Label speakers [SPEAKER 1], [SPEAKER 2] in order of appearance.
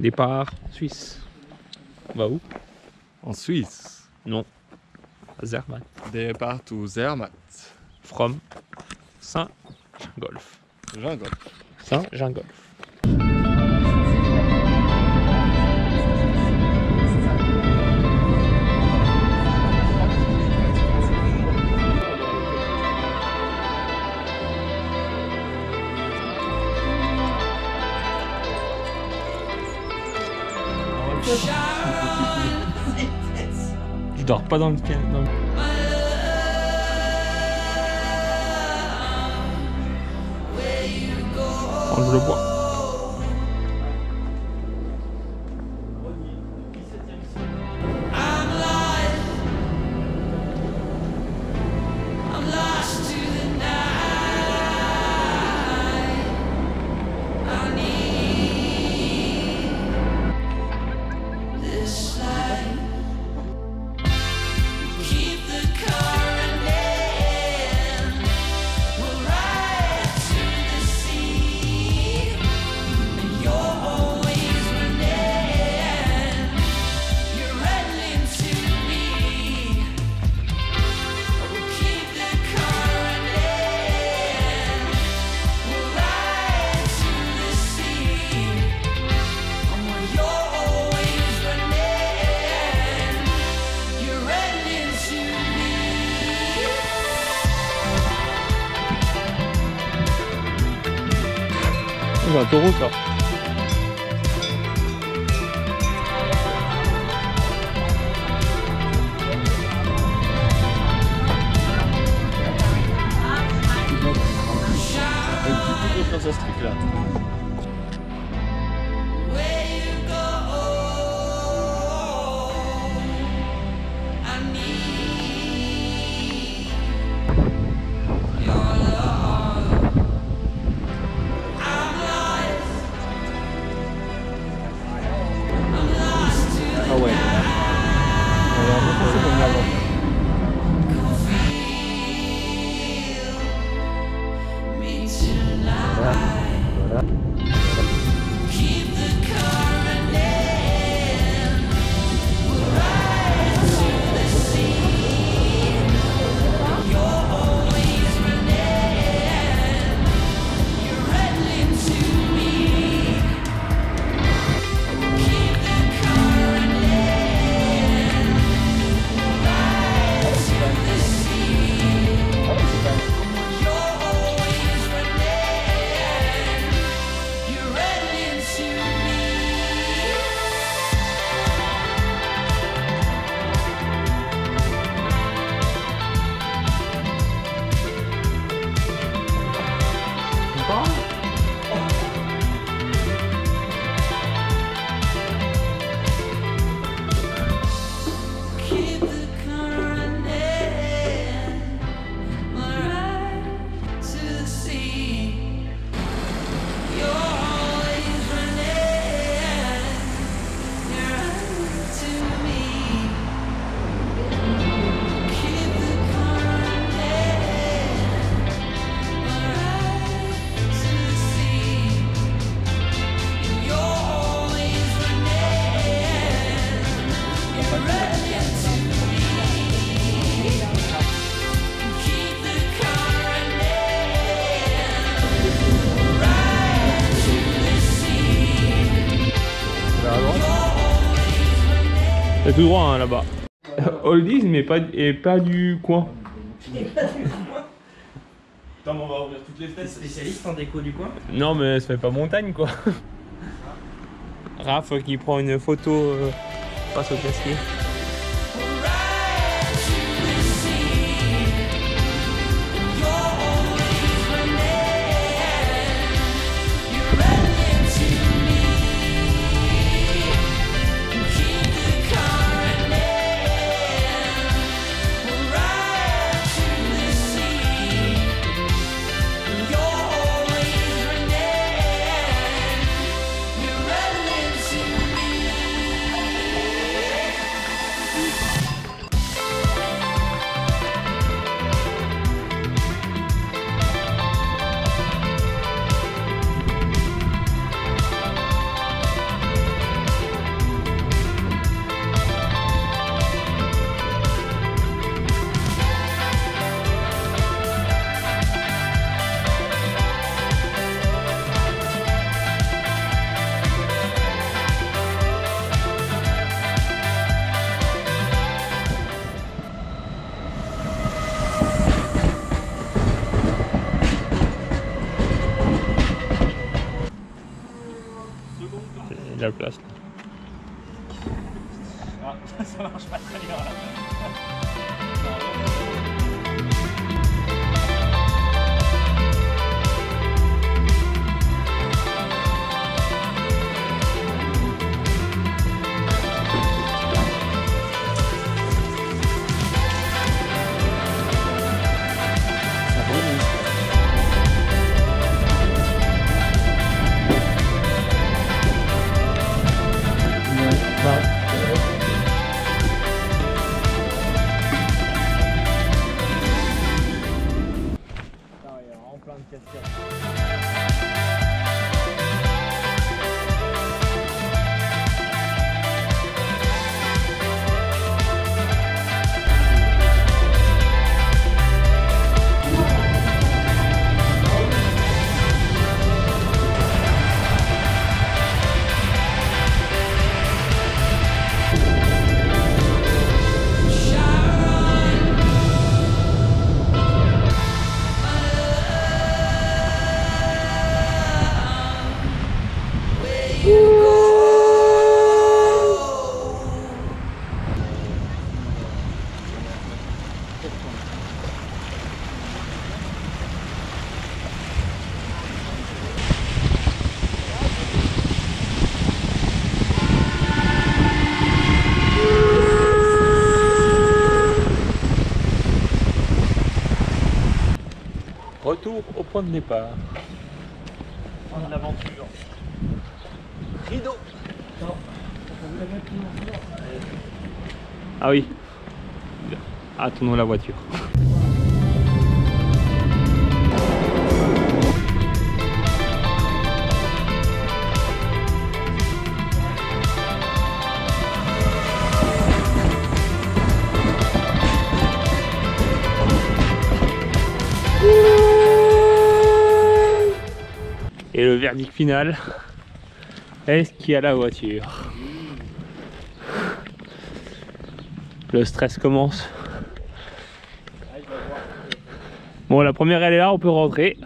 [SPEAKER 1] Départ Suisse. On va où?
[SPEAKER 2] En Suisse.
[SPEAKER 1] Non. À Zermatt.
[SPEAKER 2] Départ to Zermatt.
[SPEAKER 1] From Saint-Gingolf.
[SPEAKER 2] Gingolf.
[SPEAKER 1] Saint-Gingolf. Je dors pas dans le piano. Enlève le bois.
[SPEAKER 2] 救
[SPEAKER 1] 护车。C'est tout droit hein, là-bas. Oldies mais pas, et pas du coin.
[SPEAKER 2] Attends, on va ouvrir toutes les fenêtres.
[SPEAKER 3] Spécialiste en déco du coin
[SPEAKER 1] Non mais ça fait pas montagne quoi. Raph qui prend une photo euh, face au glacier. Il y a de la place.
[SPEAKER 3] Ah,
[SPEAKER 1] Retour au point de départ.
[SPEAKER 3] Fin de l'aventure. Rideau
[SPEAKER 1] Ah oui. Attendons la voiture. Le verdict final, est-ce qu'il y a la voiture? Le stress commence. Bon, la première elle est là, on peut rentrer.